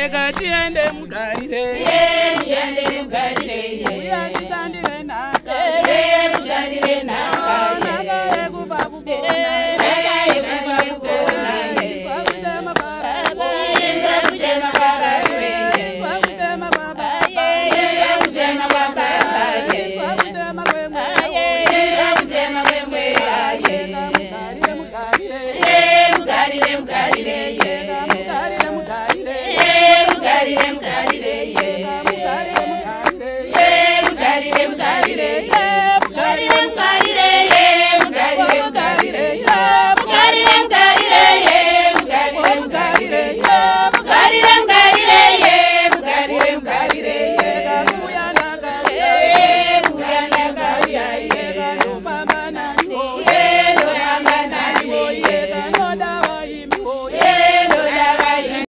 ekatiende mugaire yeah, yeah, yeah, yeah, yeah. daddy, them daddy.